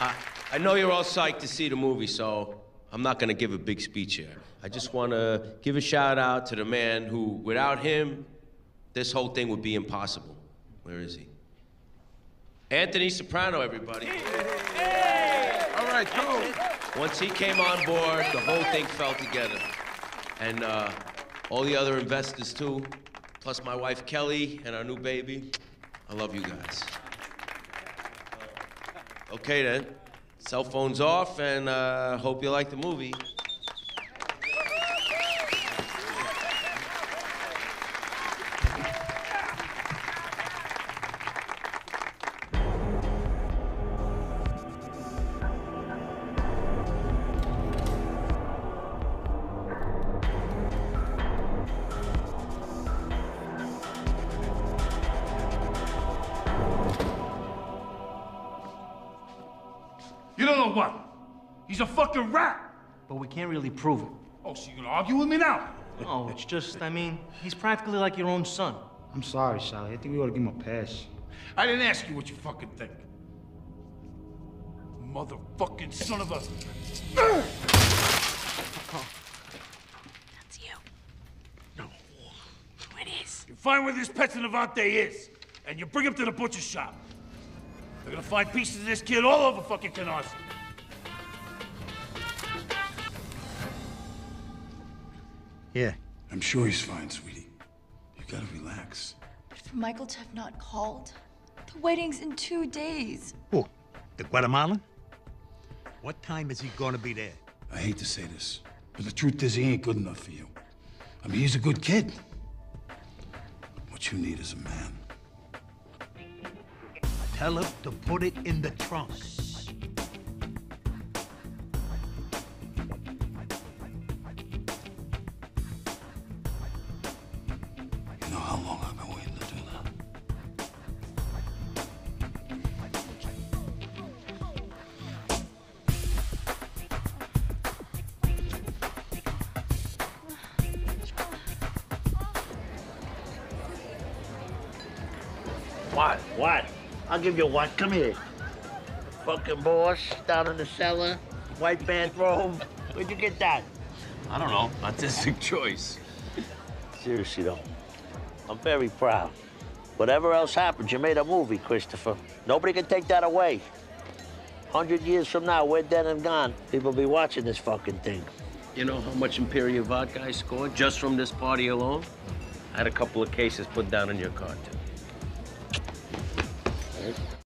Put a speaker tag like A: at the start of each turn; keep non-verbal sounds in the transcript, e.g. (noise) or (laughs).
A: I, I know you're all psyched to see the movie, so I'm not gonna give a big speech here. I just wanna give a shout out to the man who, without him, this whole thing would be impossible. Where is he? Anthony Soprano, everybody.
B: All right, cool.
A: Once he came on board, the whole thing fell together. And uh, all the other investors, too, plus my wife Kelly and our new baby. I love you guys. Okay, then. Cell phones off, and uh, hope you like the movie.
C: You don't know what? He's a fucking rat.
D: But we can't really prove it.
C: Oh, so you gonna argue with me now?
D: No, it's just, I mean, he's practically like your own son.
E: I'm sorry, Sally. I think we ought to give him a pass.
C: I didn't ask you what you fucking think. Motherfucking son of a.
F: That's you. No. Who It is.
C: You find where this pezzonovante is, and you bring him to the butcher shop. They're gonna find pieces of this kid all over fucking Canarsie.
G: Yeah.
H: I'm sure he's fine, sweetie. You gotta relax.
F: But For Michael to have not called? The wedding's in two days.
G: Who? The Guatemalan? What time is he gonna be there?
H: I hate to say this, but the truth is he ain't good enough for you. I mean, he's a good kid. What you need is a man.
G: Tell him to put it in the trunk.
H: You know how long I've been waiting to do that?
I: What? What? I'll give you what? Come here. Fucking boss down in the cellar, white bathrobe. Where'd you get that?
A: I don't know. Artistic (laughs) choice.
I: Seriously though, I'm very proud. Whatever else happens, you made a movie, Christopher. Nobody can take that away. Hundred years from now, we're dead and gone. People be watching this fucking thing.
A: You know how much Imperial vodka I scored just from this party alone? I had a couple of cases put down in your card, too. Right?